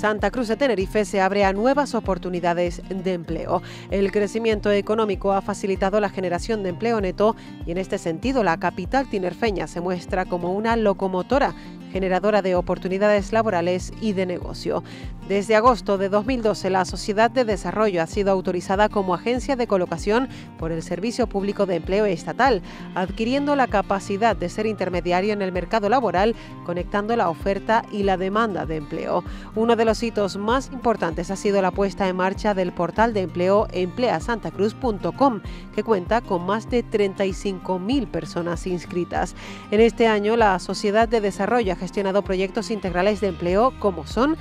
Santa Cruz de Tenerife se abre a nuevas oportunidades de empleo. El crecimiento económico ha facilitado la generación de empleo neto y en este sentido la capital tinerfeña se muestra como una locomotora generadora de oportunidades laborales y de negocio. Desde agosto de 2012, la Sociedad de Desarrollo ha sido autorizada como agencia de colocación por el Servicio Público de Empleo Estatal, adquiriendo la capacidad de ser intermediario en el mercado laboral, conectando la oferta y la demanda de empleo. Uno de los hitos más importantes ha sido la puesta en marcha del portal de empleo empleasantacruz.com, que cuenta con más de 35.000 personas inscritas. En este año, la Sociedad de Desarrollo ha gestionado proyectos integrales de empleo como son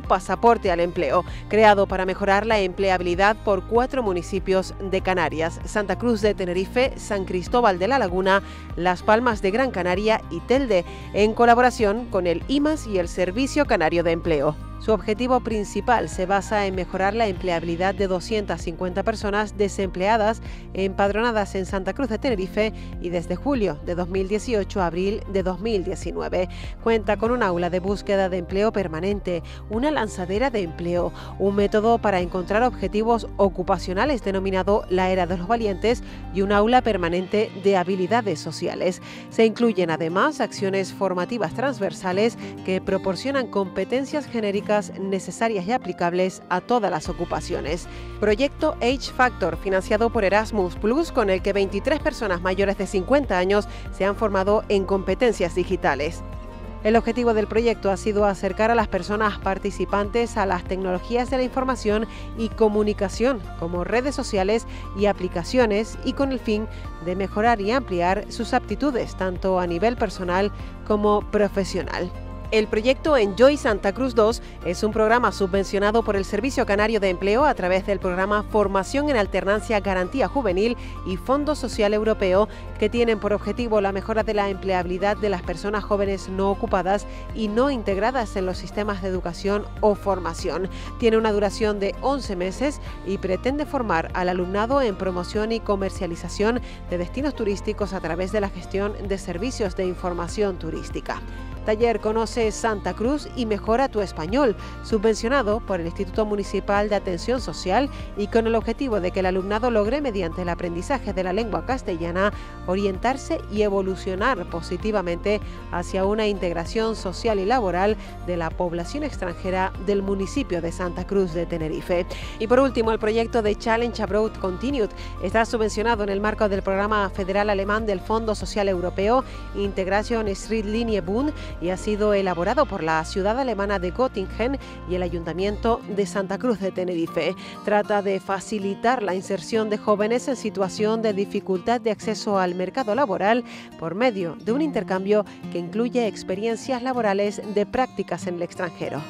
Pasaporte al Empleo, creado para mejorar la empleabilidad por cuatro municipios de Canarias, Santa Cruz de Tenerife, San Cristóbal de la Laguna, Las Palmas de Gran Canaria y Telde, en colaboración con el IMAS y el Servicio Canario de Empleo. Su objetivo principal se basa en mejorar la empleabilidad de 250 personas desempleadas empadronadas en Santa Cruz de Tenerife y desde julio de 2018 a abril de 2019. Cuenta con un aula de búsqueda de empleo permanente, una lanzadera de empleo, un método para encontrar objetivos ocupacionales denominado la era de los valientes y un aula permanente de habilidades sociales. Se incluyen además acciones formativas transversales que proporcionan competencias genéricas necesarias y aplicables a todas las ocupaciones. Proyecto Age Factor, financiado por Erasmus Plus, con el que 23 personas mayores de 50 años se han formado en competencias digitales. El objetivo del proyecto ha sido acercar a las personas participantes a las tecnologías de la información y comunicación, como redes sociales y aplicaciones, y con el fin de mejorar y ampliar sus aptitudes, tanto a nivel personal como profesional. El proyecto Enjoy Santa Cruz 2 es un programa subvencionado por el Servicio Canario de Empleo a través del programa Formación en Alternancia Garantía Juvenil y Fondo Social Europeo, que tienen por objetivo la mejora de la empleabilidad de las personas jóvenes no ocupadas y no integradas en los sistemas de educación o formación. Tiene una duración de 11 meses y pretende formar al alumnado en promoción y comercialización de destinos turísticos a través de la gestión de servicios de información turística. Taller Conoce Santa Cruz y Mejora tu Español, subvencionado por el Instituto Municipal de Atención Social y con el objetivo de que el alumnado logre, mediante el aprendizaje de la lengua castellana, orientarse y evolucionar positivamente hacia una integración social y laboral de la población extranjera del municipio de Santa Cruz de Tenerife. Y por último, el proyecto de Challenge Abroad Continued está subvencionado en el marco del programa federal alemán del Fondo Social Europeo Integración Street Linie Bund y ha sido elaborado por la ciudad alemana de Göttingen y el Ayuntamiento de Santa Cruz de Tenerife. Trata de facilitar la inserción de jóvenes en situación de dificultad de acceso al mercado laboral por medio de un intercambio que incluye experiencias laborales de prácticas en el extranjero.